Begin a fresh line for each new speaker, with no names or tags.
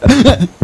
Ha ha ha!